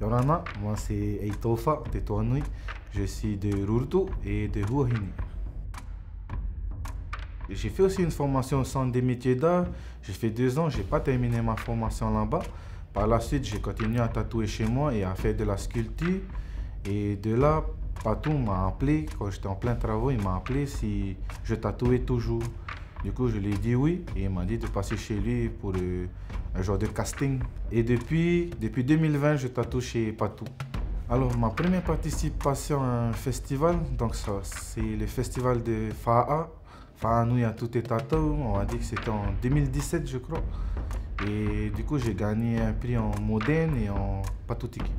Yorana, moi c'est Eitofa Tetoanui. Je suis de Rurtu et de Huahini. J'ai fait aussi une formation au centre des métiers d'art. J'ai fait deux ans, j'ai pas terminé ma formation là-bas. Par la suite, j'ai continué à tatouer chez moi et à faire de la sculpture. Et de là, Patou m'a appelé, quand j'étais en plein travaux, il m'a appelé si je tatouais toujours. Du coup, je lui ai dit oui et il m'a dit de passer chez lui pour euh, un genre de casting. Et depuis, depuis 2020, je tatoue chez Patou. Alors, ma première participation à un festival, donc ça, c'est le festival de Fa'a. Fa'a a tout est tatou. On va dire que c'était en 2017, je crois. Et du coup, j'ai gagné un prix en moderne et en patoutiki.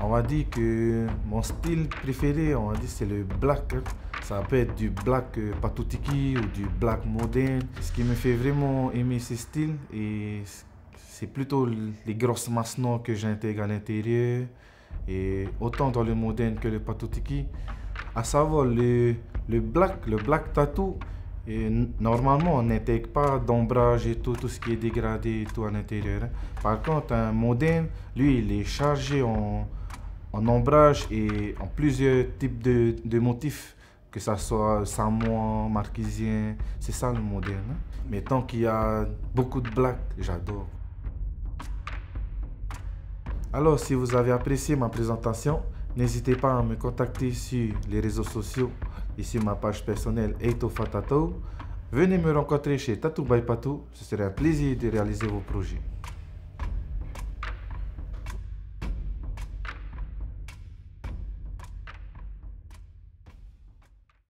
On va dire que mon style préféré, on va dire, c'est le black. hein. Ça peut être du black euh, patoutiki ou du black moderne. Ce qui me fait vraiment aimer ce style, et c'est plutôt les grosses masses noires que j'intègre à l'intérieur. Et autant dans le moderne que le patoutiki. À savoir, le, le black, le black tattoo, et normalement, on n'intègre pas d'ombrage et tout, tout ce qui est dégradé et tout à l'intérieur. hein. Par contre, un moderne, lui, il est chargé en, en ombrage et en plusieurs types de, de motifs, que ce soit samoan, marquisien, c'est ça le moderne. hein. Mais tant qu'il y a beaucoup de black, j'adore. Alors, si vous avez apprécié ma présentation, n'hésitez pas à me contacter sur les réseaux sociaux et sur ma page personnelle Eito Fatato. Venez me rencontrer chez Tattoo by Patou, ce serait un plaisir de réaliser vos projets.